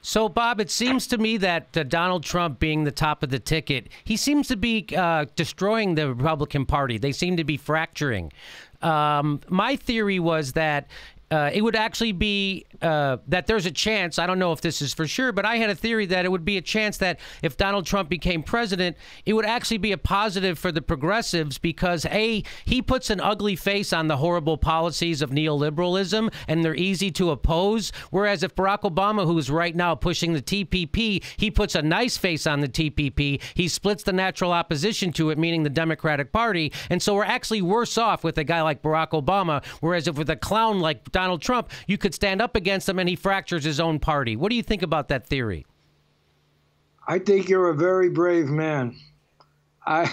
So, Bob, it seems to me that uh, Donald Trump being the top of the ticket, he seems to be uh, destroying the Republican Party. They seem to be fracturing. Um, my theory was that uh, it would actually be uh, that there's a chance. I don't know if this is for sure, but I had a theory that it would be a chance that if Donald Trump became president, it would actually be a positive for the progressives because a he puts an ugly face on the horrible policies of neoliberalism and they're easy to oppose. Whereas if Barack Obama, who is right now pushing the TPP, he puts a nice face on the TPP, he splits the natural opposition to it, meaning the Democratic Party, and so we're actually worse off with a guy like Barack Obama. Whereas if with a clown like Donald Trump, you could stand up against him and he fractures his own party. What do you think about that theory? I think you're a very brave man. I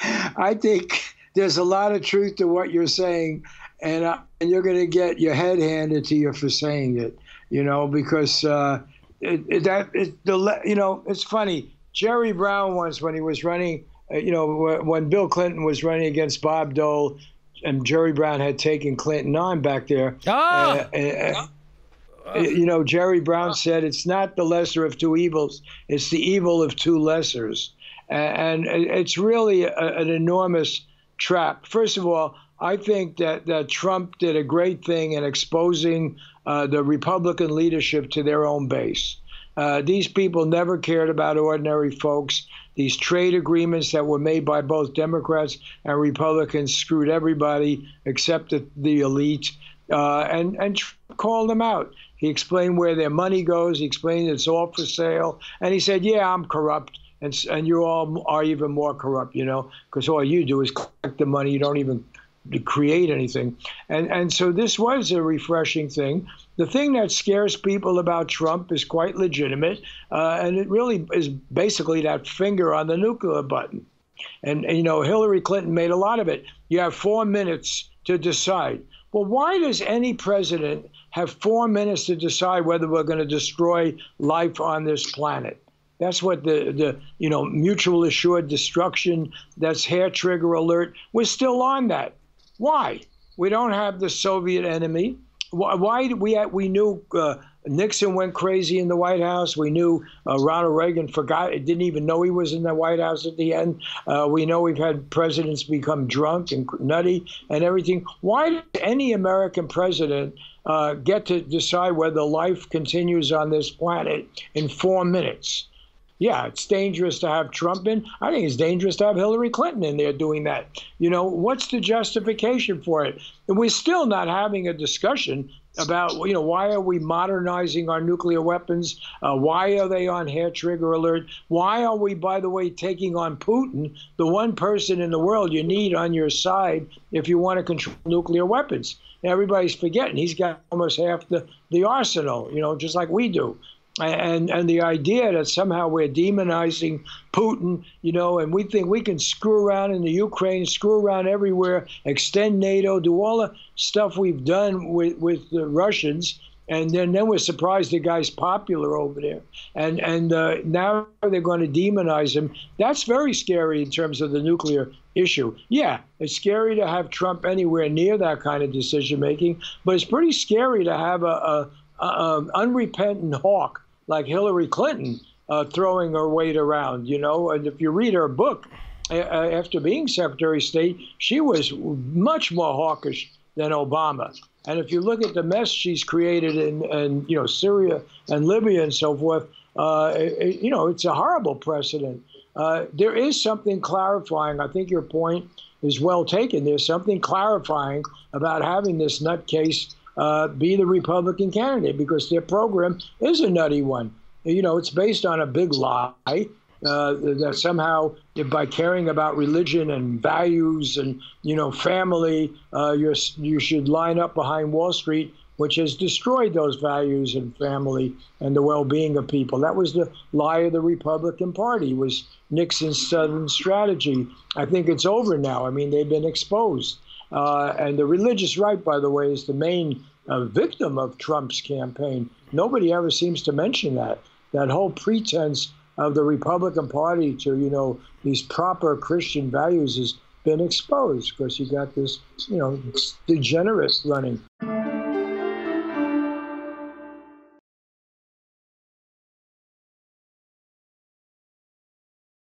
I think there's a lot of truth to what you're saying, and uh, and you're going to get your head handed to you for saying it. You know, because uh, it, it, that it, the you know it's funny. Jerry Brown once when he was running, uh, you know, when Bill Clinton was running against Bob Dole, and Jerry Brown had taken Clinton on back there. Oh. Uh, uh, uh, you know, Jerry Brown said it's not the lesser of two evils; it's the evil of two lessers, and it's really a, an enormous trap. First of all, I think that, that Trump did a great thing in exposing uh, the Republican leadership to their own base. Uh, these people never cared about ordinary folks. These trade agreements that were made by both Democrats and Republicans screwed everybody except the, the elite, uh, and and called them out. He explained where their money goes. He explained it's all for sale, and he said, "Yeah, I'm corrupt." And, and you all are even more corrupt, you know, because all you do is collect the money. You don't even to create anything. And and so this was a refreshing thing. The thing that scares people about Trump is quite legitimate, uh, and it really is basically that finger on the nuclear button. And, and you know, Hillary Clinton made a lot of it. You have four minutes to decide. Well, why does any president have four minutes to decide whether we're going to destroy life on this planet? That's what the, the you know mutual assured destruction. That's hair trigger alert. We're still on that. Why? We don't have the Soviet enemy. Why, why we we knew uh, Nixon went crazy in the White House. We knew uh, Ronald Reagan forgot, didn't even know he was in the White House at the end. Uh, we know we've had presidents become drunk and nutty and everything. Why does any American president uh, get to decide whether life continues on this planet in four minutes? Yeah, it's dangerous to have Trump in. I think it's dangerous to have Hillary Clinton in there doing that. You know, what's the justification for it? And we're still not having a discussion about you know why are we modernizing our nuclear weapons? Uh, why are they on hair trigger alert? Why are we, by the way, taking on Putin, the one person in the world you need on your side if you want to control nuclear weapons? Everybody's forgetting he's got almost half the, the arsenal, you know, just like we do and and the idea that somehow we're demonizing Putin, you know, and we think we can screw around in the Ukraine, screw around everywhere, extend NATO, do all the stuff we've done with with the Russians, and then then we're surprised the guy's popular over there, and and uh, now they're going to demonize him. That's very scary in terms of the nuclear issue. Yeah, it's scary to have Trump anywhere near that kind of decision making, but it's pretty scary to have a, a, a unrepentant hawk like Hillary Clinton uh, throwing her weight around, you know. And if you read her book, after being Secretary of State, she was much more hawkish than Obama. And if you look at the mess she's created in, in you know, Syria and Libya and so forth, uh, it, you know, it's a horrible precedent. Uh, there is something clarifying. I think your point is well taken. There's something clarifying about having this nutcase uh, be the Republican candidate because their program is a nutty one. You know, it's based on a big lie uh, that somehow by caring about religion and values and you know family, uh, you you should line up behind Wall Street, which has destroyed those values and family and the well-being of people. That was the lie of the Republican Party. Was Nixon's Southern strategy? I think it's over now. I mean, they've been exposed. Uh, and the religious right, by the way, is the main uh, victim of Trump's campaign. Nobody ever seems to mention that. That whole pretense of the Republican Party to, you know, these proper Christian values has been exposed because you got this, you know, degenerate running.